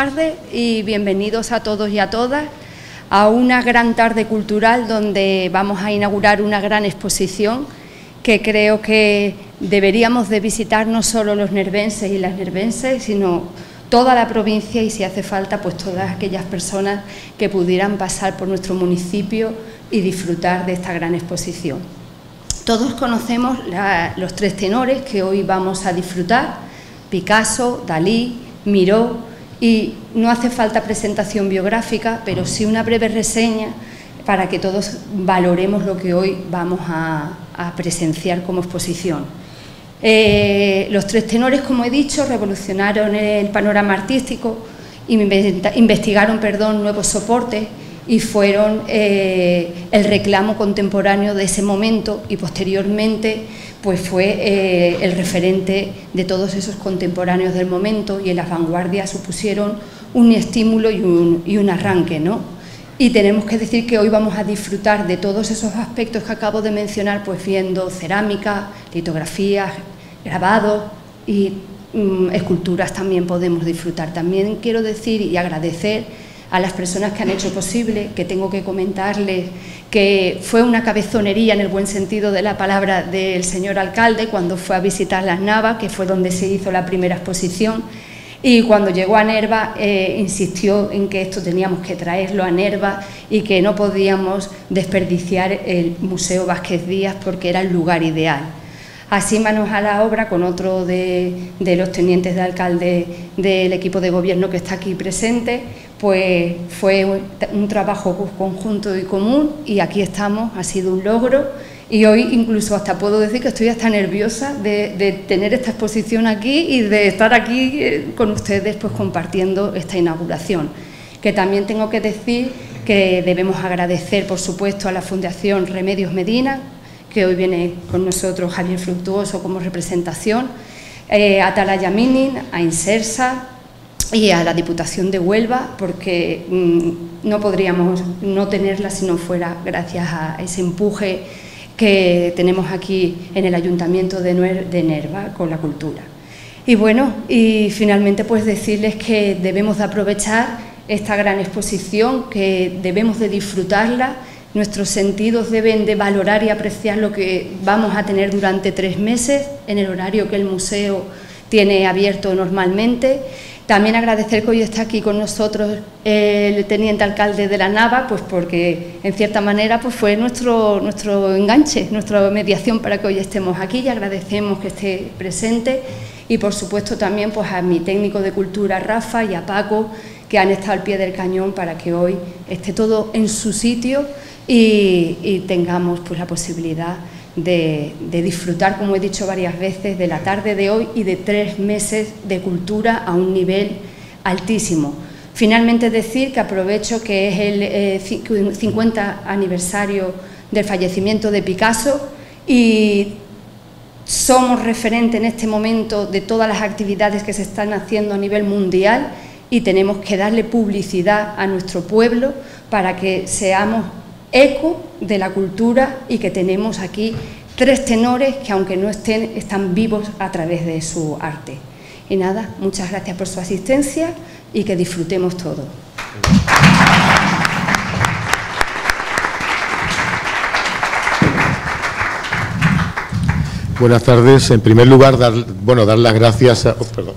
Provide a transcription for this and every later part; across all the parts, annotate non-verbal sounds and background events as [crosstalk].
tardes y bienvenidos a todos y a todas a una gran tarde cultural donde vamos a inaugurar una gran exposición que creo que deberíamos de visitar no solo los nervenses y las nervenses, sino toda la provincia y si hace falta, pues todas aquellas personas que pudieran pasar por nuestro municipio y disfrutar de esta gran exposición. Todos conocemos los tres tenores que hoy vamos a disfrutar, Picasso, Dalí, Miró, y no hace falta presentación biográfica, pero sí una breve reseña para que todos valoremos lo que hoy vamos a, presenciar como exposición. Eh, los tres tenores, como he dicho, revolucionaron el panorama artístico, investigaron perdón, nuevos soportes y fueron eh, el reclamo contemporáneo de ese momento y posteriormente pues fue eh, el referente de todos esos contemporáneos del momento y en las vanguardias supusieron un estímulo y un, arranque, ¿no? Y tenemos que decir que hoy vamos a disfrutar de todos esos aspectos que acabo de mencionar, pues viendo cerámica, litografías, grabados y mm, esculturas también podemos disfrutar. También quiero decir y agradecer a las personas que han hecho posible, que tengo que comentarles que fue una cabezonería en el buen sentido de la palabra del señor alcalde cuando fue a visitar las Navas, que fue donde se hizo la primera exposición, y cuando llegó a Nerva eh, insistió en que esto teníamos que traerlo a Nerva y que no podíamos desperdiciar el Museo Vázquez Díaz porque era el lugar ideal. Así manos a la obra con otro de, los tenientes de alcalde del equipo de gobierno que está aquí presente, pues fue un, trabajo conjunto y común y aquí estamos, ha sido un logro y hoy incluso hasta puedo decir que estoy hasta nerviosa de, tener esta exposición aquí y de estar aquí eh, con ustedes pues compartiendo esta inauguración. Que también tengo que decir que debemos agradecer, por supuesto, a la Fundación Remedios Medina, que hoy viene con nosotros Javier Fructuoso como representación, eh, a Talaya Minin, a Insersa y a la Diputación de Huelva, porque mm, no podríamos no tenerla si no fuera gracias a ese empuje que tenemos aquí en el Ayuntamiento de, de Nerva con la cultura. Y bueno, y finalmente pues decirles que debemos de aprovechar esta gran exposición, que debemos de disfrutarla, Nuestros sentidos deben de valorar y apreciar lo que vamos a tener durante tres meses en el horario que el museo tiene abierto normalmente. También agradecer que hoy está aquí con nosotros el teniente alcalde de la Nava, pues porque en cierta manera pues fue nuestro, nuestro enganche, nuestra mediación para que hoy estemos aquí y agradecemos que esté presente y por supuesto también pues a mi técnico de cultura Rafa y a Paco que han estado al pie del cañón para que hoy esté todo en su sitio y, tengamos pues, la posibilidad de, disfrutar, como he dicho varias veces, de la tarde de hoy y de tres meses de cultura a un nivel altísimo. Finalmente decir que aprovecho que es el 50 eh, aniversario del fallecimiento de Picasso y somos referente en este momento de todas las actividades que se están haciendo a nivel mundial y tenemos que darle publicidad a nuestro pueblo para que seamos eco de la cultura y que tenemos aquí tres tenores que aunque no estén, están vivos a través de su arte. Y nada, muchas gracias por su asistencia y que disfrutemos todo. Buenas tardes. En primer lugar, dar, bueno, dar las gracias a... Oh, perdón.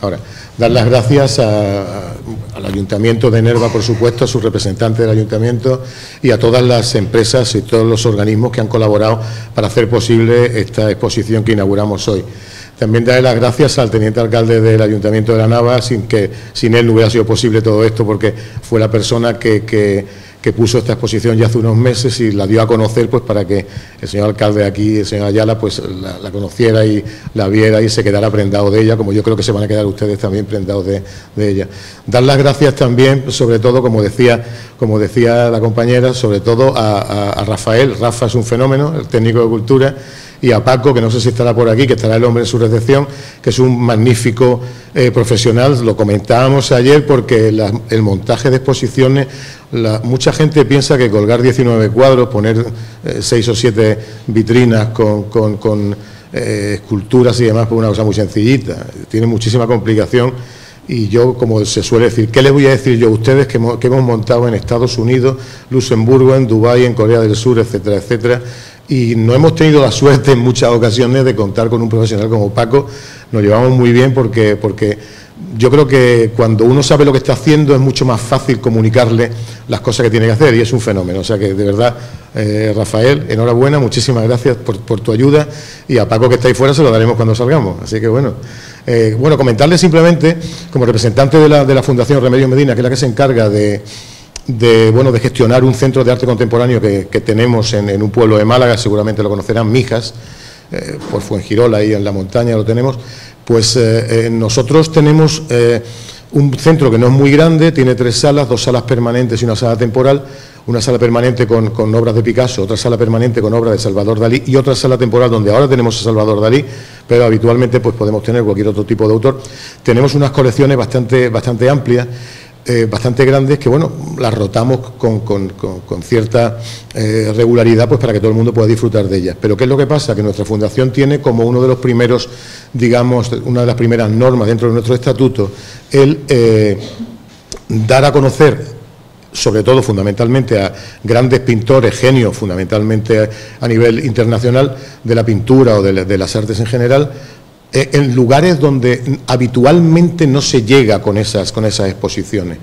Ahora, dar las gracias al Ayuntamiento de Nerva, por supuesto, a sus representantes del Ayuntamiento y a todas las empresas y todos los organismos que han colaborado para hacer posible esta exposición que inauguramos hoy. También daré las gracias al teniente alcalde del Ayuntamiento de La Nava, sin que sin él no hubiera sido posible todo esto, porque fue la persona que que puso esta exposición ya hace unos meses y la dio a conocer pues para que el señor alcalde aquí, el señor Ayala, pues la, conociera y la viera y se quedara prendado de ella, como yo creo que se van a quedar ustedes también prendados de, ella. Dar las gracias también, sobre todo, como decía, como decía la compañera, sobre todo a Rafael. Rafa es un fenómeno, el técnico de cultura y a Paco, que no sé si estará por aquí, que estará el hombre en su recepción, que es un magnífico eh, profesional. Lo comentábamos ayer porque el montaje de exposiciones, mucha gente piensa que colgar 19 cuadros, poner eh, seis o siete vitrinas con, eh, esculturas y demás, pues una cosa muy sencillita. Tiene muchísima complicación y yo, como se suele decir, ¿qué les voy a decir yo a ustedes que hemos, montado en Estados Unidos, Luxemburgo, en Dubái, en Corea del Sur, etcétera, etcétera? Y no hemos tenido la suerte en muchas ocasiones de contar con un profesional como Paco. Nos llevamos muy bien porque, porque yo creo que cuando uno sabe lo que está haciendo es mucho más fácil comunicarle las cosas que tiene que hacer y es un fenómeno. O sea que de verdad, eh, Rafael, enhorabuena, muchísimas gracias por, tu ayuda y a Paco que está ahí fuera se lo daremos cuando salgamos. Así que bueno, eh, bueno, comentarle simplemente, como representante de la, Fundación Remedio Medina, que es la que se encarga de, bueno, de gestionar un centro de arte contemporáneo que, tenemos en, un pueblo de Málaga, seguramente lo conocerán, Mijas, eh, por Fuengirola, ahí en la montaña lo tenemos pues eh, eh, nosotros tenemos eh, un centro que no es muy grande, tiene tres salas, dos salas permanentes y una sala temporal, una sala permanente con, obras de Picasso, otra sala permanente con obras de Salvador Dalí y otra sala temporal donde ahora tenemos a Salvador Dalí, pero habitualmente pues podemos tener cualquier otro tipo de autor. Tenemos unas colecciones bastante, bastante amplias eh, bastante grandes que, bueno, las rotamos con, cierta eh, regularidad pues para que todo el mundo pueda disfrutar de ellas. Pero ¿qué es lo que pasa? Que nuestra fundación tiene como uno de los primeros, digamos, una de las primeras normas dentro de nuestro estatuto, el eh, dar a conocer sobre todo fundamentalmente a grandes pintores, genios fundamentalmente a, nivel internacional de la pintura o de las artes en general, en lugares donde habitualmente no se llega con esas, con esas exposiciones.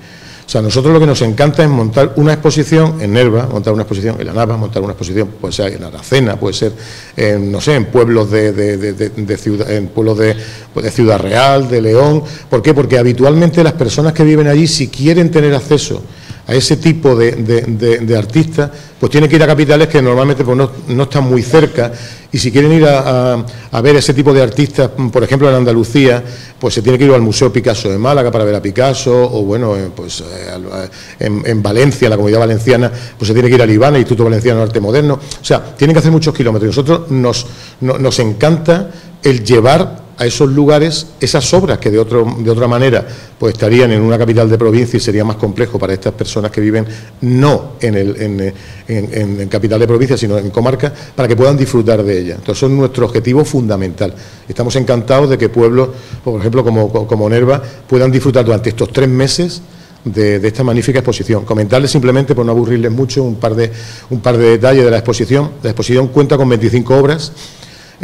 O sea, nosotros lo que nos encanta es montar una exposición en Nerva, montar una exposición en La Nava, montar una exposición, puede ser en Aracena, puede ser, en, no sé, en pueblos de, de, ciudad, en pueblos de, pues de Ciudad Real, de León. ¿Por qué? Porque habitualmente las personas que viven allí, si quieren tener acceso a ese tipo de, artistas, pues tienen que ir a capitales que normalmente pues, no, están muy cerca y si quieren ir a, ver ese tipo de artistas, por ejemplo en Andalucía, pues se tiene que ir al Museo Picasso de Málaga para ver a Picasso o bueno, eh, pues eh, en, Valencia, la comunidad valenciana, pues se tiene que ir al Ivana, Instituto Valenciano de Arte Moderno, o sea, tienen que hacer muchos kilómetros. Nosotros nos, nos encanta el llevar a esos lugares esas obras que de, otro, de otra manera pues estarían en una capital de provincia y sería más complejo para estas personas que viven no en, el, en, en, capital de provincia sino en comarca para que puedan disfrutar de ella. Entonces eso es nuestro objetivo fundamental. Estamos encantados de que pueblos, por ejemplo como, como Nerva, puedan disfrutar durante estos tres meses de, de, esta magnífica exposición. Comentarles simplemente, por no aburrirles mucho, un par, de, un par de detalles de la exposición. La exposición cuenta con 25 obras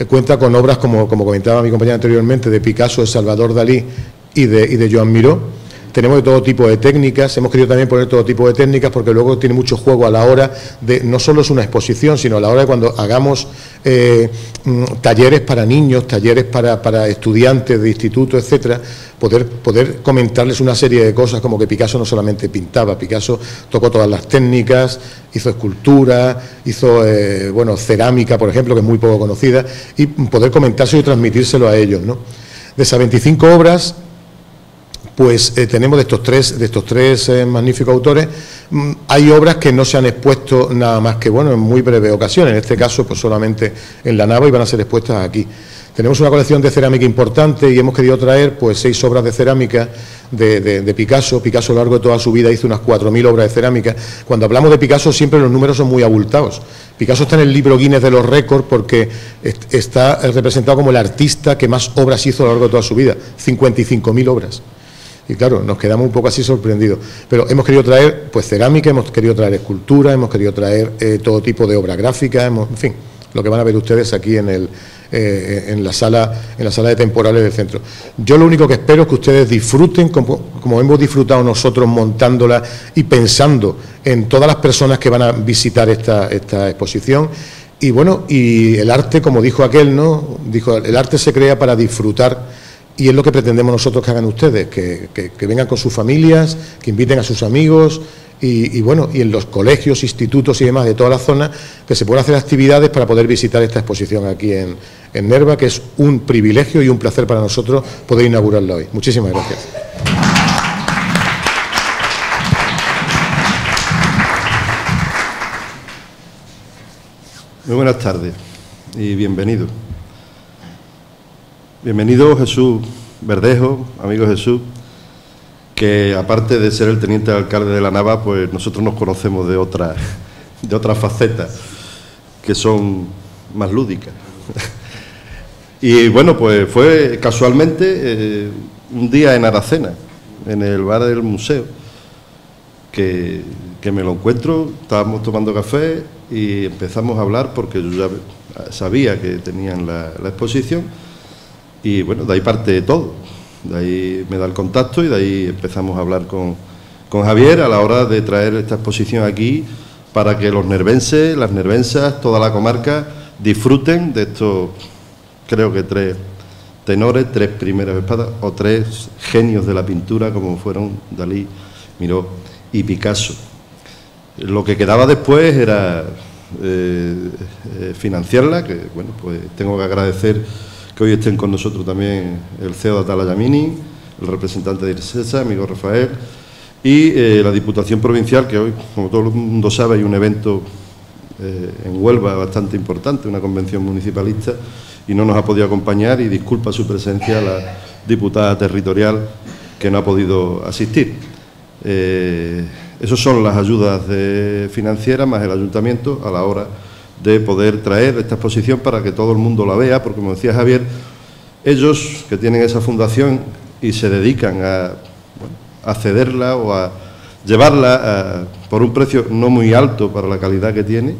cuenta con obras, como, como comentaba mi compañera anteriormente, de Picasso, de Salvador Dalí y de, y de Joan Miró. Tenemos de todo tipo de técnicas, hemos querido también poner todo tipo de técnicas porque luego tiene mucho juego a la hora de, no solo es una exposición, sino a la hora de cuando hagamos eh, mm, talleres para niños, talleres para, para estudiantes de instituto, etcétera, poder, poder comentarles una serie de cosas como que Picasso no solamente pintaba, Picasso tocó todas las técnicas, hizo escultura, hizo eh, bueno, cerámica, por ejemplo, que es muy poco conocida, y poder comentárselo y transmitírselo a ellos. ¿no? De esas 25 obras, pues eh, tenemos de estos tres, de estos tres eh, magníficos autores, mm, hay obras que no se han expuesto nada más que bueno en muy breve ocasión, en este caso pues solamente en la nava y van a ser expuestas aquí. Tenemos una colección de cerámica importante y hemos querido traer pues seis obras de cerámica de, Picasso. Picasso a lo largo de toda su vida hizo unas 4.000 obras de cerámica. Cuando hablamos de Picasso siempre los números son muy abultados. Picasso está en el libro Guinness de los récords porque está representado como el artista que más obras hizo a lo largo de toda su vida, 55.000 obras. Y claro, nos quedamos un poco así sorprendidos. Pero hemos querido traer pues cerámica, hemos querido traer escultura, hemos querido traer eh, todo tipo de obra gráfica, hemos, en fin, lo que van a ver ustedes aquí en, el, eh, en, la sala, en la sala de temporales del centro. Yo lo único que espero es que ustedes disfruten, como, como hemos disfrutado nosotros montándola y pensando en todas las personas que van a visitar esta, esta exposición. Y bueno, y el arte, como dijo aquel, ¿no? Dijo, el arte se crea para disfrutar y es lo que pretendemos nosotros que hagan ustedes, que, vengan con sus familias, que inviten a sus amigos y, bueno, y en los colegios, institutos y demás de toda la zona, que se puedan hacer actividades para poder visitar esta exposición aquí en, en Nerva, que es un privilegio y un placer para nosotros poder inaugurarla hoy. Muchísimas gracias. Muy buenas tardes y bienvenido. Bienvenido Jesús Verdejo, amigo Jesús, que aparte de ser el teniente alcalde de la Nava, pues nosotros nos conocemos de otras de otras facetas que son más lúdicas. [laughs] Y bueno, pues fue casualmente eh, un día en Aracena, en el bar del museo, que, me lo encuentro, estábamos tomando café y empezamos a hablar porque yo ya sabía que tenían la, exposición y bueno, de ahí parte todo. De ahí me da el contacto y de ahí empezamos a hablar con, con Javier a la hora de traer esta exposición aquí para que los nervenses, las nervensas, toda la comarca disfruten de estos, creo que tres tenores, tres primeras espadas o tres genios de la pintura como fueron Dalí, Miró y Picasso. Lo que quedaba después era eh, eh, financiarla, que bueno, pues tengo que agradecer hoy estén con nosotros también el CEO de Atalayamini, el representante de IRSESA, amigo Rafael, y eh, la Diputación Provincial, que hoy, como todo el mundo sabe, hay un evento en Huelva bastante importante, una convención municipalista, y no nos ha podido acompañar y disculpa su presencia la diputada territorial que no ha podido asistir. Eh, esas son las ayudas financieras más el ayuntamiento a la hora de poder traer esta exposición para que todo el mundo la vea, porque como decía Javier, ellos que tienen esa fundación y se dedican a, cederla o a llevarla por un precio no muy alto para la calidad que tiene,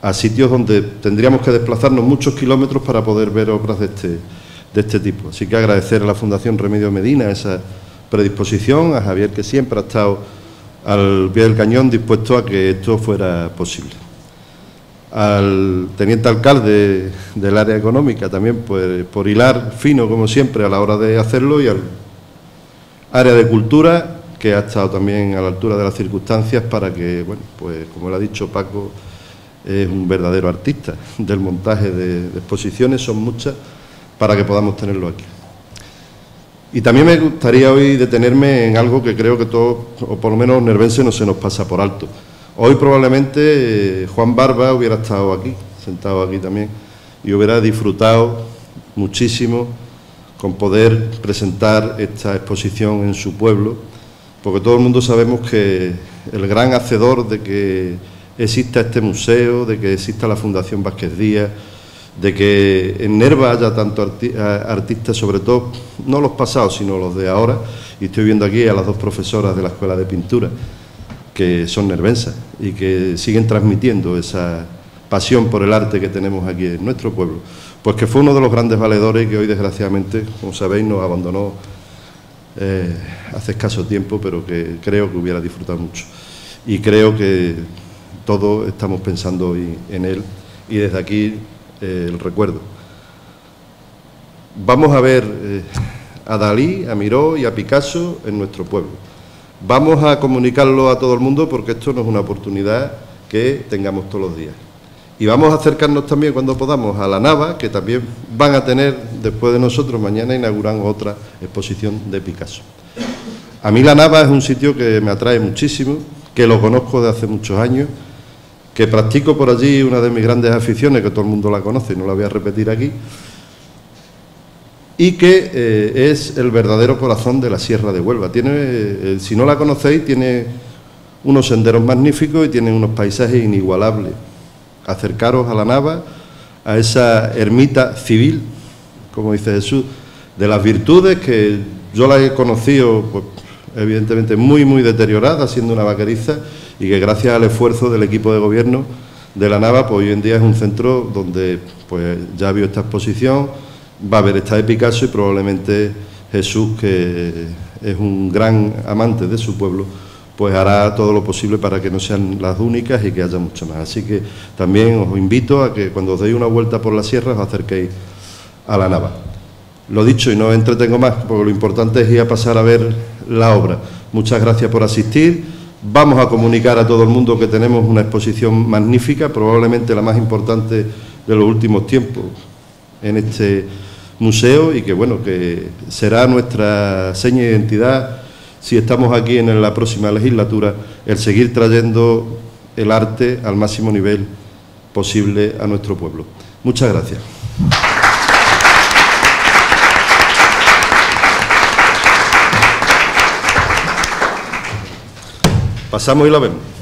a sitios donde tendríamos que desplazarnos muchos kilómetros para poder ver obras de este, de este tipo. Así que agradecer a la Fundación Remedio Medina esa predisposición, a Javier que siempre ha estado al pie del cañón dispuesto a que esto fuera posible. Al teniente alcalde del área económica también pues, por hilar fino como siempre a la hora de hacerlo y al área de cultura que ha estado también a la altura de las circunstancias para que, bueno, pues como lo ha dicho Paco, es un verdadero artista del montaje de, exposiciones, son muchas, para que podamos tenerlo aquí. Y también me gustaría hoy detenerme en algo que creo que todos, o por lo menos nervense, no se nos pasa por alto. Hoy probablemente eh, Juan Barba hubiera estado aquí, sentado aquí también, y hubiera disfrutado muchísimo con poder presentar esta exposición en su pueblo, porque todo el mundo sabemos que el gran hacedor de que exista este museo, de que exista la Fundación Vázquez Díaz, de que en Nerva haya tanto artistas, sobre todo, no los pasados, sino los de ahora, y estoy viendo aquí a las dos profesoras de la Escuela de Pintura, que son nervensas y que siguen transmitiendo esa pasión por el arte que tenemos aquí en nuestro pueblo, pues que fue uno de los grandes valedores que hoy desgraciadamente, como sabéis, nos abandonó eh, hace escaso tiempo, pero que creo que hubiera disfrutado mucho. Y creo que todos estamos pensando hoy en él y desde aquí eh, el recuerdo. Vamos a ver eh, a Dalí, a Miró y a Picasso en nuestro pueblo. Vamos a comunicarlo a todo el mundo porque esto no es una oportunidad que tengamos todos los días. Y vamos a acercarnos también cuando podamos a la Nava, que también van a tener, después de nosotros, mañana inauguran otra exposición de Picasso. A mí la Nava es un sitio que me atrae muchísimo, que lo conozco de hace muchos años que practico por allí una de mis grandes aficiones, que todo el mundo la conoce, no la voy a repetir aquí, y que eh, es el verdadero corazón de la Sierra de Huelva. Tiene, eh, si no la conocéis, tiene unos senderos magníficos y tiene unos paisajes inigualables. Acercaros a la Nava, a esa ermita civil, como dice Jesús, de las virtudes que yo la he conocido, pues, evidentemente muy, muy deteriorada, siendo una vaqueriza, y que gracias al esfuerzo del equipo de gobierno de la Nava, pues hoy en día es un centro donde pues ya vio esta exposición, va a ver esta de Picasso y probablemente Jesús, que es un gran amante de su pueblo, pues hará todo lo posible para que no sean las únicas y que haya mucho más. Así que también os invito a que cuando os deis una vuelta por la sierra os acerquéis a la Nava. Lo dicho y no entretengo más, porque lo importante es ir a pasar a ver la obra. Muchas gracias por asistir. Vamos a comunicar a todo el mundo que tenemos una exposición magnífica, probablemente la más importante de los últimos tiempos en este museo y que bueno, que será nuestra seña de identidad si estamos aquí en la próxima legislatura, el seguir trayendo el arte al máximo nivel posible a nuestro pueblo. Muchas gracias. Pasamos y la vemos.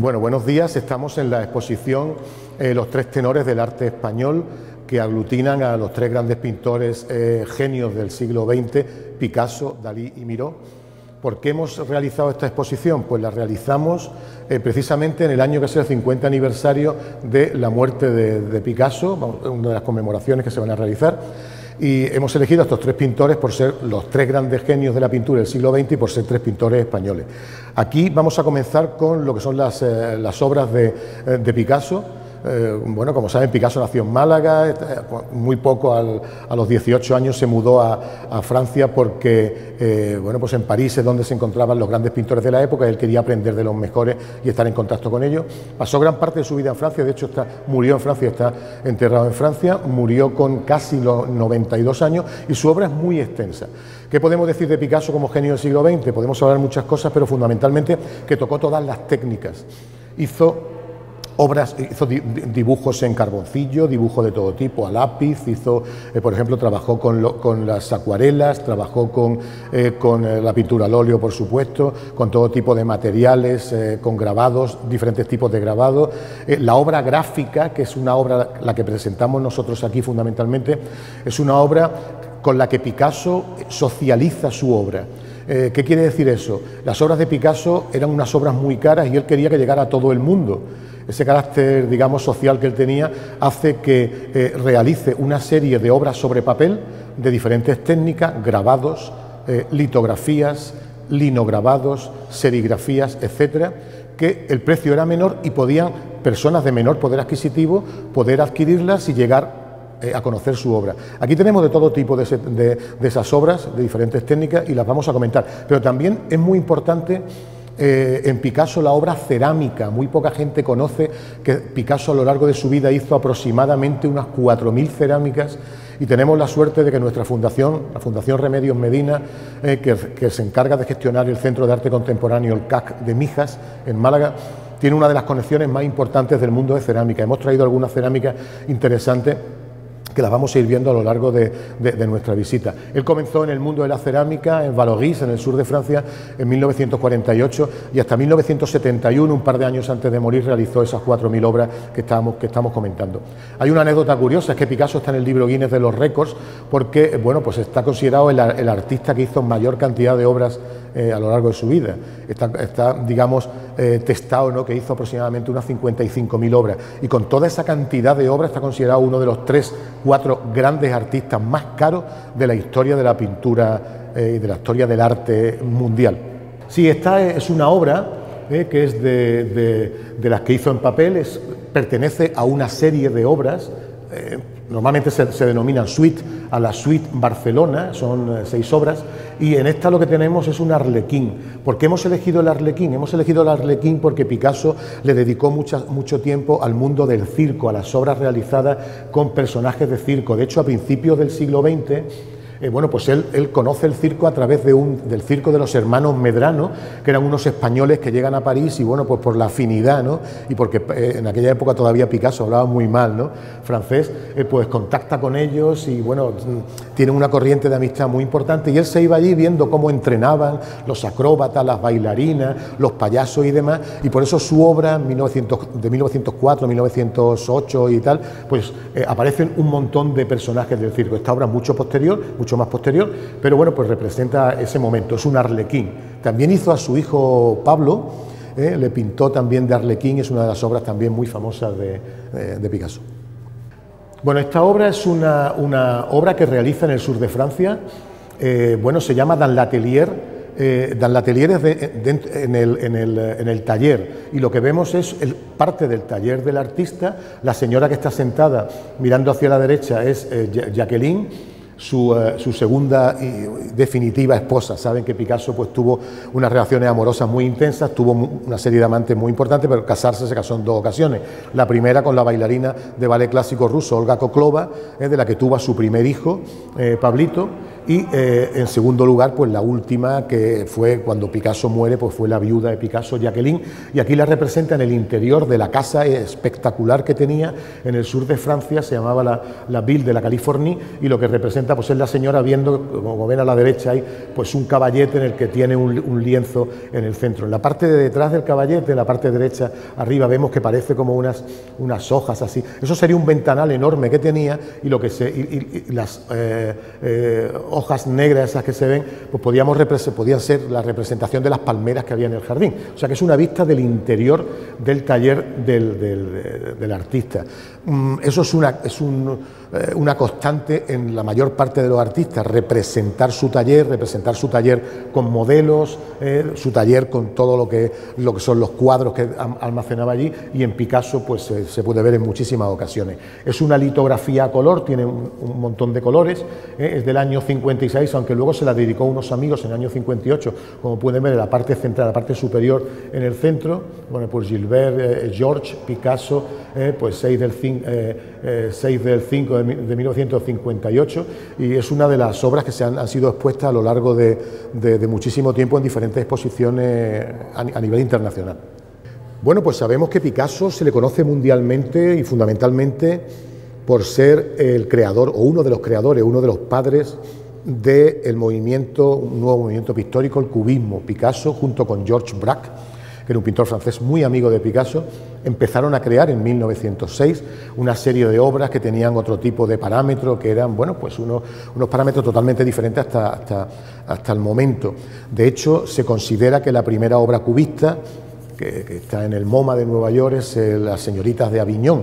Bueno, buenos días. Estamos en la exposición eh, Los tres tenores del arte español que aglutinan a los tres grandes pintores eh, genios del siglo XX, Picasso, Dalí y Miró. ¿Por qué hemos realizado esta exposición? Pues la realizamos eh, precisamente en el año que es el 50 aniversario de la muerte de, de Picasso, una de las conmemoraciones que se van a realizar y hemos elegido a estos tres pintores por ser los tres grandes genios de la pintura del siglo XX y por ser tres pintores españoles. Aquí vamos a comenzar con lo que son las, eh, obras de, eh, de Picasso. Eh, bueno, como saben, Picasso nació en Málaga, muy poco a los 18 años se mudó a, Francia porque, bueno, pues en París es donde se encontraban los grandes pintores de la época, él quería aprender de los mejores y estar en contacto con ellos. Pasó gran parte de su vida en Francia, de hecho está, murió en Francia, está enterrado en Francia, murió con casi los 92 años y su obra es muy extensa. ¿Qué podemos decir de Picasso como genio del siglo XX? Podemos hablar muchas cosas, pero fundamentalmente que tocó todas las técnicas. Hizo obras, hizo dibujos en carboncillo, dibujo de todo tipo, a lápiz, hizo, eh, por ejemplo, trabajó con, las acuarelas, trabajó con, eh, con, eh, la pintura al óleo, por supuesto, con todo tipo de materiales, con grabados, diferentes tipos de grabados. la obra gráfica, que es una obra, la que presentamos nosotros aquí fundamentalmente, es una obra con la que Picasso socializa su obra. ¿Qué quiere decir eso? Las obras de Picasso eran unas obras muy caras y él quería que llegara a todo el mundo ese carácter, digamos, social que él tenía, hace que eh, realice una serie de obras sobre papel de diferentes técnicas, grabados, eh, litografías, linograbados, serigrafías, etcétera, que el precio era menor y podían personas de menor poder adquisitivo poder adquirirlas y llegar eh, a conocer su obra. Aquí tenemos de todo tipo de esas obras, de diferentes técnicas, y las vamos a comentar. Pero también es muy importante eh, en Picasso la obra cerámica. Muy poca gente conoce que Picasso a lo largo de su vida hizo aproximadamente unas 4.000 cerámicas y tenemos la suerte de que nuestra fundación, la Fundación Remedios Medina, eh, que, se encarga de gestionar el Centro de Arte Contemporáneo, el CAC de Mijas, en Málaga, tiene una de las conexiones más importantes del mundo de cerámica. Hemos traído algunas cerámicas interesantes que las vamos a ir viendo a lo largo de, nuestra visita. Él comenzó en el mundo de la cerámica en Valoris, en el sur de Francia, en 1948 y hasta 1971, un par de años antes de morir, realizó esas 4.000 obras que estamos, que estamos comentando. Hay una anécdota curiosa, es que Picasso está en el libro Guinness de los récords porque, bueno, pues está considerado el, artista que hizo mayor cantidad de obras eh, a lo largo de su vida. Está, digamos, eh, testado, ¿no? que hizo aproximadamente unas 55.000 obras y con toda esa cantidad de obras está considerado uno de los tres cuatro grandes artistas más caros de la historia de la pintura eh, y de la historia del arte mundial. Sí, esta es una obra eh, que es de, las que hizo en papel, pertenece a una serie de obras, eh, normalmente se, se denominan suite, a la suite Barcelona, son seis obras, y en esta lo que tenemos es un arlequín. ¿Por qué hemos elegido el arlequín? Hemos elegido el arlequín porque Picasso le dedicó mucho tiempo al mundo del circo, a las obras realizadas con personajes de circo. De hecho, a principios del siglo XX, eh, bueno, pues él, conoce el circo a través de un, del circo de los hermanos Medrano, que eran unos españoles que llegan a París y bueno, pues por la afinidad, ¿no? Y porque eh, en aquella época todavía Picasso hablaba muy mal, ¿no? Francés, eh, pues contacta con ellos y bueno, tienen una corriente de amistad muy importante y él se iba allí viendo cómo entrenaban los acróbatas, las bailarinas, los payasos y demás, y por eso su obra de 1904, 1908 y tal, pues aparecen un montón de personajes del circo. Esta obra mucho posterior, mucho más posterior, pero bueno, pues representa ese momento, es un arlequín. También hizo a su hijo Pablo, ¿eh? le pintó también de arlequín, es una de las obras también muy famosas de, eh, Picasso. Bueno, esta obra es una, obra que realiza en el sur de Francia, eh, bueno, se llama Dan Latelier, Dan Latelier es en, el, en, el, en, el, taller y lo que vemos es el, parte del taller del artista. La señora que está sentada mirando hacia la derecha es Jacqueline eh, su, segunda y definitiva esposa. Saben que Picasso pues, tuvo unas relaciones amorosas muy intensas, tuvo una serie de amantes muy importantes, pero casarse se casó en dos ocasiones. La primera con la bailarina de ballet clásico ruso, Olga Koklova, eh, de la que tuvo a su primer hijo, eh, Pablito, y eh, en segundo lugar, pues la última, que fue cuando Picasso muere, pues fue la viuda de Picasso, Jacqueline, y aquí la representa en el interior de la casa espectacular que tenía en el sur de Francia, se llamaba la, la Ville de la Californie, y lo que representa pues es la señora viendo, como ven a la derecha, hay pues un caballete en el que tiene un, lienzo en el centro. En la parte de detrás del caballete, en la parte derecha arriba, vemos que parece como unas, unas hojas así. Eso sería un ventanal enorme que tenía y lo que se, las eh, eh, hojas negras esas que se ven, pues podíamos podían ser la representación de las palmeras que había en el jardín. O sea que es una vista del interior del taller del, artista. Eso es, una, es eh, una constante en la mayor parte de los artistas, representar su taller, representar su taller con modelos, eh, su taller con todo lo que, lo que son los cuadros que almacenaba allí y en Picasso pues se puede ver en muchísimas ocasiones. Es una litografía a color, tiene un, montón de colores, eh, es del año 56, aunque luego se la dedicó a unos amigos en el año 58, como pueden ver en la parte central, la parte superior en el centro, bueno, pues Gilbert, George, Picasso, pues 6 del 5 6 del 5 de, 1958 y es una de las obras que se han, sido expuestas a lo largo de, muchísimo tiempo en diferentes exposiciones a, nivel internacional. Bueno, pues sabemos que Picasso se le conoce mundialmente y fundamentalmente por ser el creador o uno de los creadores, uno de los padres del movimiento, un nuevo movimiento pictórico, el cubismo. Picasso, junto con Georges Braque, que era un pintor francés muy amigo de Picasso, empezaron a crear en 1906 una serie de obras que tenían otro tipo de parámetros, que eran bueno, pues unos, unos parámetros totalmente diferentes hasta, hasta, hasta, el momento. De hecho, se considera que la primera obra cubista, que, está en el MoMA de Nueva York, es eh, Las señoritas de Aviñón,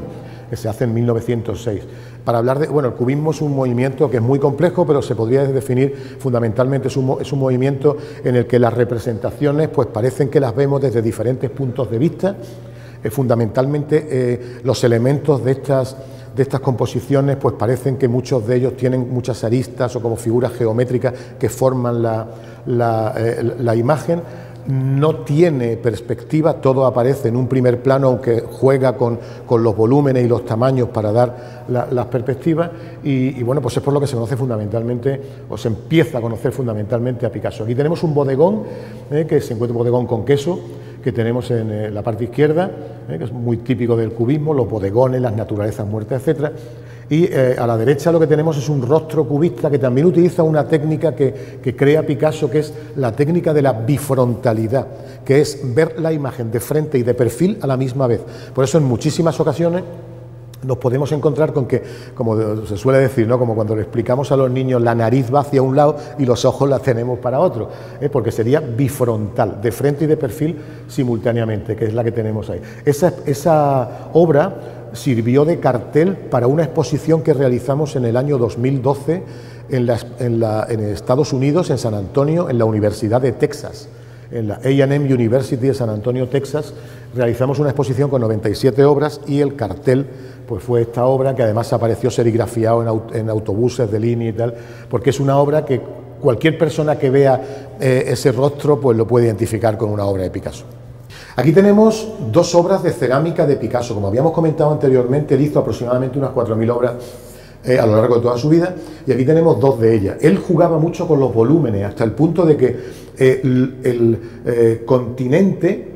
que se hace en 1906 para hablar de, bueno, el cubismo es un movimiento que es muy complejo, pero se podría definir fundamentalmente, es un, es un movimiento en el que las representaciones pues parecen que las vemos desde diferentes puntos de vista eh, fundamentalmente eh, los elementos de estas, de estas composiciones pues parecen que muchos de ellos tienen muchas aristas o como figuras geométricas que forman la, la, eh, imagen no tiene perspectiva, todo aparece en un primer plano, aunque juega con, los volúmenes y los tamaños para dar las perspectivas, y, bueno, pues es por lo que se conoce fundamentalmente, o se empieza a conocer fundamentalmente a Picasso. Aquí tenemos un bodegón, que se encuentra un bodegón con queso, que tenemos en eh, la parte izquierda, eh, que es muy típico del cubismo, los bodegones, las naturalezas muertas, etc. Y eh, a la derecha lo que tenemos es un rostro cubista que también utiliza una técnica que, que crea Picasso, que es la técnica de la bifrontalidad, que es ver la imagen de frente y de perfil a la misma vez. Por eso en muchísimas ocasiones nos podemos encontrar con que, como se suele decir, ¿no? como cuando le explicamos a los niños, la nariz va hacia un lado y los ojos la tenemos para otro, ¿eh? porque sería bifrontal, de frente y de perfil simultáneamente, que es la que tenemos ahí. Esa, obra sirvió de cartel para una exposición que realizamos en el año 2012 en, en Estados Unidos, en San Antonio, en la Universidad de Texas en la AM University de San Antonio, Texas, realizamos una exposición con 97 obras y el cartel pues fue esta obra que además apareció serigrafiado en, autobuses de línea y tal, porque es una obra que cualquier persona que vea eh, ese rostro pues lo puede identificar con una obra de Picasso. Aquí tenemos dos obras de cerámica de Picasso. Como habíamos comentado anteriormente, él hizo aproximadamente unas 4.000 obras eh, a lo largo de toda su vida y aquí tenemos dos de ellas. Él jugaba mucho con los volúmenes hasta el punto de que eh, el, continente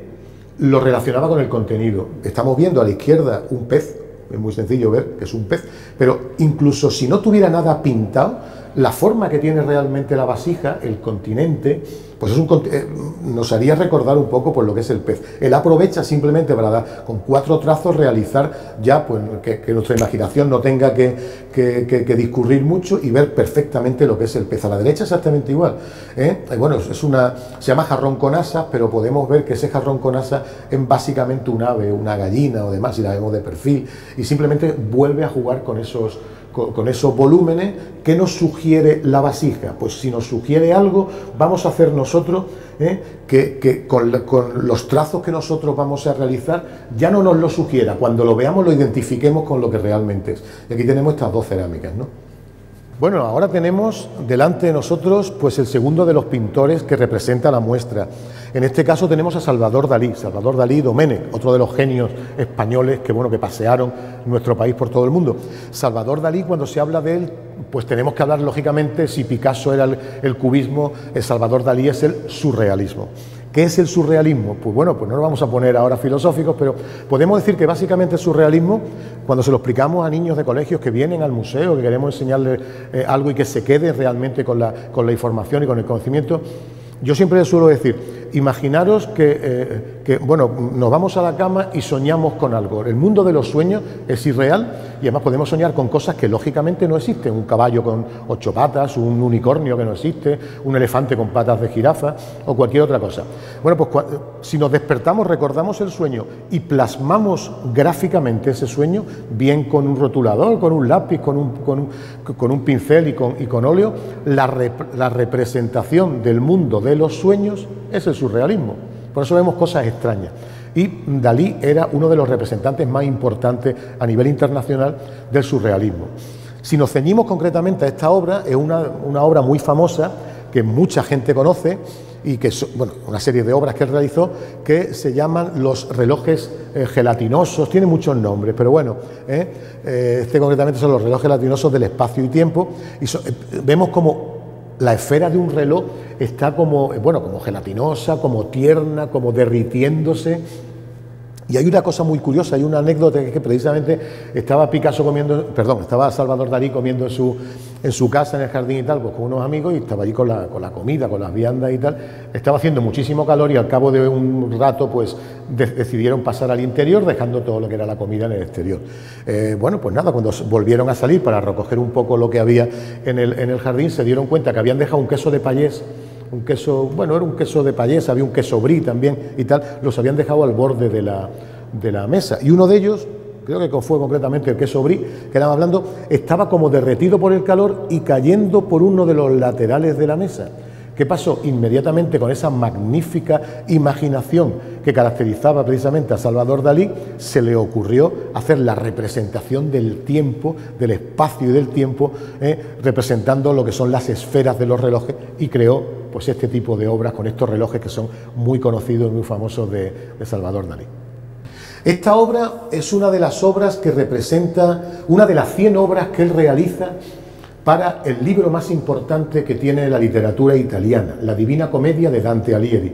lo relacionaba con el contenido. Estamos viendo a la izquierda un pez es muy sencillo ver que es un pez, pero incluso si no tuviera nada pintado, la forma que tiene realmente la vasija, el continente, pues es un, eh, nos haría recordar un poco por lo que es el pez. Él aprovecha simplemente para dar, con cuatro trazos realizar ya pues, que, nuestra imaginación no tenga que, que, discurrir mucho y ver perfectamente lo que es el pez. A la derecha exactamente igual. ¿eh? bueno, es una, se llama jarrón con asas, pero podemos ver que ese jarrón con asas es básicamente un ave, una gallina o demás, si la vemos de perfil, y simplemente vuelve a jugar con esos con, esos volúmenes, ¿qué nos sugiere la vasija? Pues si nos sugiere algo, vamos a hacer nosotros ¿eh? que, con, los trazos que nosotros vamos a realizar ya no nos lo sugiera, cuando lo veamos lo identifiquemos con lo que realmente es. Y aquí tenemos estas dos cerámicas. ¿no? Bueno, ahora tenemos delante de nosotros pues el segundo de los pintores que representa la muestra. En este caso tenemos a Salvador Dalí, Salvador Dalí Domenech, otro de los genios españoles que bueno que pasearon nuestro país por todo el mundo. Salvador Dalí, cuando se habla de él, pues tenemos que hablar lógicamente si Picasso era el, cubismo, el Salvador Dalí es el surrealismo. ¿Qué es el surrealismo? Pues bueno, pues no nos vamos a poner ahora filosóficos, pero podemos decir que básicamente el surrealismo, cuando se lo explicamos a niños de colegios que vienen al museo, que queremos enseñarles eh, algo y que se quede realmente con la, con la información y con el conocimiento, yo siempre suelo decir, imaginaros eh, que, bueno, nos vamos a la cama y soñamos con algo. El mundo de los sueños es irreal y además podemos soñar con cosas que lógicamente no existen. Un caballo con ocho patas, un unicornio que no existe, un elefante con patas de jirafa o cualquier otra cosa. Bueno, pues si nos despertamos, recordamos el sueño y plasmamos gráficamente ese sueño, bien con un rotulador, con un lápiz, con un, con un, pincel y con, y con óleo, la, la representación del mundo de los sueños es el surrealismo. Por eso vemos cosas extrañas. Y Dalí era uno de los representantes más importantes a nivel internacional del surrealismo. Si nos ceñimos concretamente a esta obra, es una, obra muy famosa que mucha gente conoce y que bueno, una serie de obras que él realizó que se llaman los relojes eh, gelatinosos, tiene muchos nombres, pero bueno, eh, eh, este concretamente son los relojes gelatinosos del espacio y tiempo y vemos como la esfera de un reloj está como, bueno, como gelatinosa, como tierna, como derritiéndose. Y hay una cosa muy curiosa, hay una anécdota que, que precisamente estaba Picasso comiendo, perdón, estaba Salvador Dalí comiendo en su, en su casa, en el jardín y tal, pues con unos amigos y estaba allí con la, con la comida, con las viandas y tal. Estaba haciendo muchísimo calor y al cabo de un rato pues decidieron pasar al interior dejando todo lo que era la comida en el exterior. Eh, bueno, pues nada, cuando volvieron a salir para recoger un poco lo que había en el, en el jardín, se dieron cuenta que habían dejado un queso de payés un queso, bueno, era un queso de payés, había un queso brie también y tal, los habían dejado al borde de la, de la mesa. Y uno de ellos, creo que fue concretamente el queso brie, que éramos hablando, estaba como derretido por el calor y cayendo por uno de los laterales de la mesa. ¿Qué pasó? Inmediatamente con esa magnífica imaginación que caracterizaba precisamente a Salvador Dalí, se le ocurrió hacer la representación del tiempo, del espacio y del tiempo, eh, representando lo que son las esferas de los relojes y creó pues este tipo de obras con estos relojes que son muy conocidos y muy famosos de Salvador Dalí. Esta obra es una de las obras que representa, una de las 100 obras que él realiza para el libro más importante que tiene la literatura italiana, La Divina Comedia de Dante Alighieri.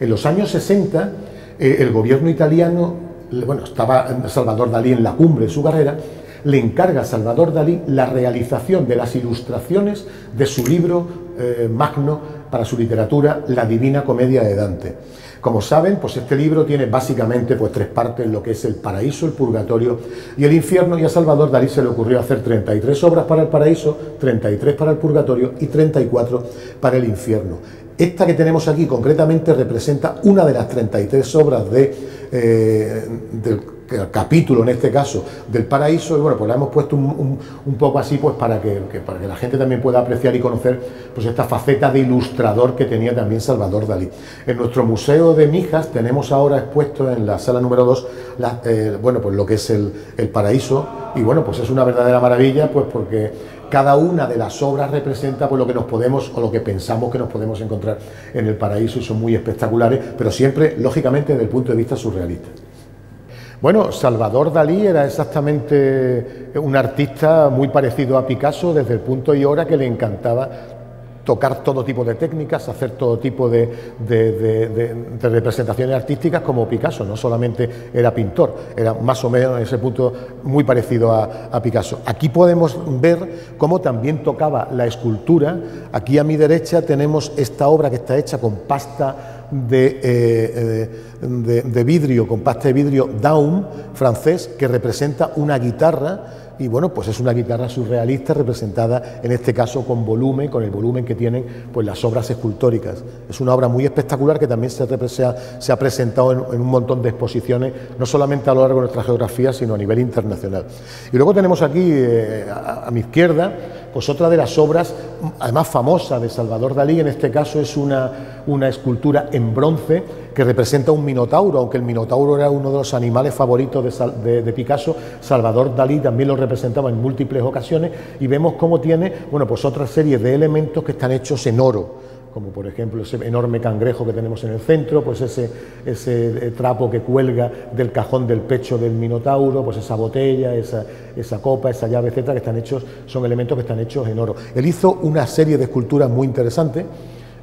En los años 60, eh, el gobierno italiano, bueno, estaba Salvador Dalí en la cumbre de su carrera, le encarga a Salvador Dalí la realización de las ilustraciones de su libro eh, magno para su literatura, La Divina Comedia de Dante. Como saben, pues este libro tiene básicamente pues, tres partes, lo que es el paraíso, el purgatorio y el infierno, y a Salvador Dalí se le ocurrió hacer 33 obras para el paraíso, 33 para el purgatorio y 34 para el infierno. Esta que tenemos aquí concretamente representa una de las 33 obras de, eh, del capítulo en este caso del paraíso y bueno pues la hemos puesto un, poco así pues para que, para que la gente también pueda apreciar y conocer pues esta faceta de ilustrador que tenía también Salvador Dalí en nuestro museo de Mijas tenemos ahora expuesto en la sala número 2 eh, bueno pues lo que es el, el paraíso y bueno pues es una verdadera maravilla pues porque cada una de las obras representa pues, lo que nos podemos o lo que pensamos que nos podemos encontrar en el paraíso y son muy espectaculares, pero siempre, lógicamente, desde el punto de vista surrealista. Bueno, Salvador Dalí era exactamente un artista muy parecido a Picasso desde el punto y hora que le encantaba tocar todo tipo de técnicas, hacer todo tipo de, representaciones artísticas como Picasso, no solamente era pintor, era más o menos en ese punto muy parecido a, Picasso. Aquí podemos ver cómo también tocaba la escultura, aquí a mi derecha tenemos esta obra que está hecha con pasta de, eh, de, vidrio, con de vidrio Daum francés, que representa una guitarra y bueno, pues es una guitarra surrealista representada en este caso con volumen, con el volumen que tienen pues las obras escultóricas. Es una obra muy espectacular que también se, ha, se ha presentado en, un montón de exposiciones, no solamente a lo largo de nuestra geografía, sino a nivel internacional. Y luego tenemos aquí eh, a, mi izquierda, pues otra de las obras, además famosa de Salvador Dalí, en este caso es una, una escultura en bronce que representa un minotauro, aunque el minotauro era uno de los animales favoritos de, Picasso, Salvador Dalí también lo representaba en múltiples ocasiones y vemos cómo tiene, bueno, pues otra serie de elementos que están hechos en oro como por ejemplo ese enorme cangrejo que tenemos en el centro, pues ese, ese eh, trapo que cuelga del cajón del pecho del minotauro, pues esa botella, esa, esa copa, esa llave, etcétera, que están hechos, son elementos que están hechos en oro. Él hizo una serie de esculturas muy interesantes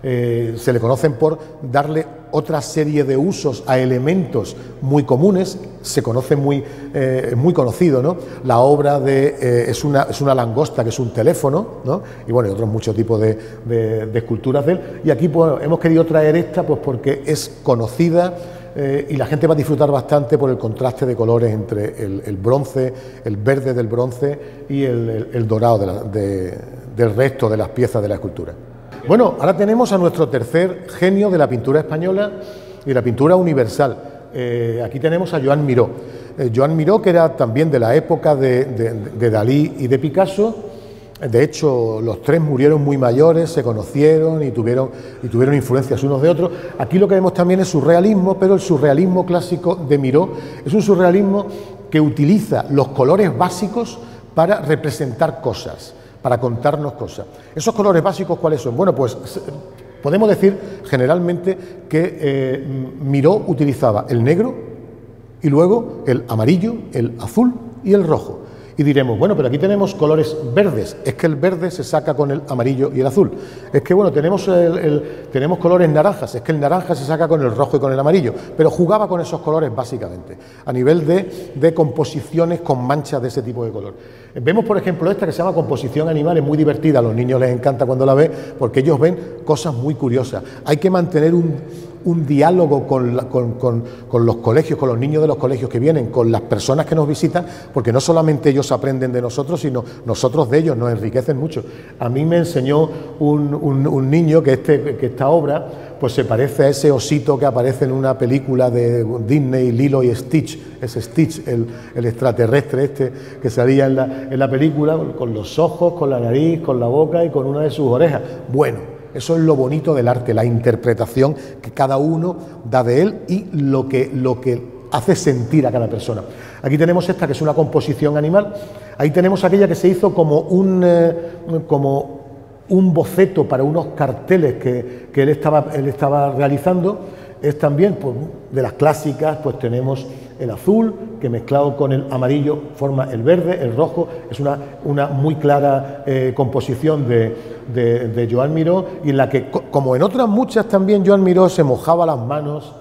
eh, se le conocen por darle otra serie de usos a elementos muy comunes, se conoce muy, eh, muy conocido, ¿no? La obra de, eh, es, una, es una langosta que es un teléfono, ¿no? Y bueno, y otros muchos tipos de, esculturas de él. Y aquí pues, hemos querido traer esta pues porque es conocida y la gente va a disfrutar bastante por el contraste de colores entre el, bronce, el verde del bronce y el, dorado del resto de las piezas de la escultura. Bueno, ahora tenemos a nuestro tercer genio de la pintura española y la pintura universal. Eh, aquí tenemos a Joan Miró. Eh, Joan Miró, que era también de la época de, Dalí y de Picasso, de hecho, los tres murieron muy mayores, se conocieron y tuvieron, y tuvieron influencias unos de otros. Aquí lo que vemos también es surrealismo, pero el surrealismo clásico de Miró es un surrealismo que utiliza los colores básicos para representar cosas para contarnos cosas. ¿Esos colores básicos cuáles son? Bueno, pues podemos decir generalmente que eh, Miró utilizaba el negro y luego el amarillo, el azul y el rojo. Y diremos, bueno, pero aquí tenemos colores verdes, es que el verde se saca con el amarillo y el azul. Es que, bueno, tenemos, el, tenemos colores naranjas, es que el naranja se saca con el rojo y con el amarillo. Pero jugaba con esos colores básicamente, a nivel de, de composiciones con manchas de ese tipo de color. Vemos, por ejemplo, esta que se llama composición animal, es muy divertida, a los niños les encanta cuando la ven, porque ellos ven cosas muy curiosas. Hay que mantener un, diálogo con, con, los colegios, con los niños de los colegios que vienen, con las personas que nos visitan, porque no solamente ellos aprenden de nosotros, sino nosotros de ellos, nos enriquecen mucho. A mí me enseñó un, un niño que, este, que esta obra pues se parece a ese osito que aparece en una película de Disney, Lilo y Stitch, ese Stitch, el, extraterrestre este que salía en la, en la película, con los ojos, con la nariz, con la boca y con una de sus orejas. Bueno, eso es lo bonito del arte, la interpretación que cada uno da de él y lo que, lo que hace sentir a cada persona. Aquí tenemos esta que es una composición animal, ahí tenemos aquella que se hizo como un, eh, como un boceto para unos carteles que, él, estaba, él estaba realizando. Es también pues, de las clásicas, pues tenemos el azul, que mezclado con el amarillo forma el verde, el rojo, es una, una muy clara eh, composición de, de, Joan Miró, y en la que, como en otras muchas también, Joan Miró se mojaba las manos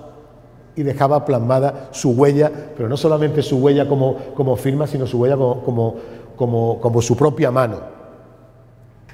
y dejaba plasmada su huella, pero no solamente su huella como, como firma, sino su huella como, como, como su propia mano.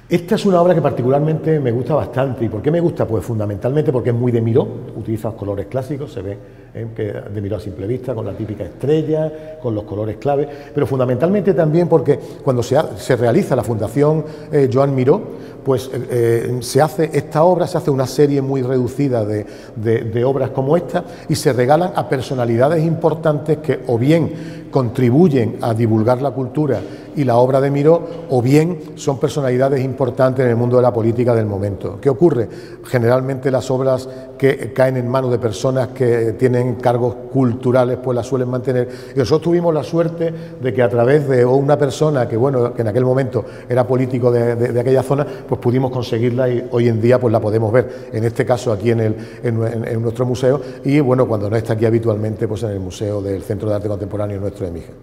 Esta es una obra que particularmente me gusta bastante. ¿Y por qué me gusta? Pues fundamentalmente porque es muy de Miró, utiliza los colores clásicos, se ve ¿eh? que de Miró a simple vista, con la típica estrella, con los colores clave, pero fundamentalmente también porque cuando se, realiza la Fundación eh, Joan Miró, pues eh, se hace esta obra, se hace una serie muy reducida de, de obras como esta y se regalan a personalidades importantes que o bien contribuyen a divulgar la cultura y la obra de Miró, o bien son personalidades importantes en el mundo de la política del momento. ¿Qué ocurre? Generalmente las obras que caen en manos de personas que tienen cargos culturales, pues las suelen mantener. Y nosotros tuvimos la suerte de que a través de una persona que, bueno, que en aquel momento era político de, aquella zona, pues pudimos conseguirla y hoy en día pues la podemos ver, en este caso aquí en, el, en, nuestro museo y, bueno, cuando no está aquí habitualmente, pues en el Museo del Centro de Arte Contemporáneo nuestro de Mija.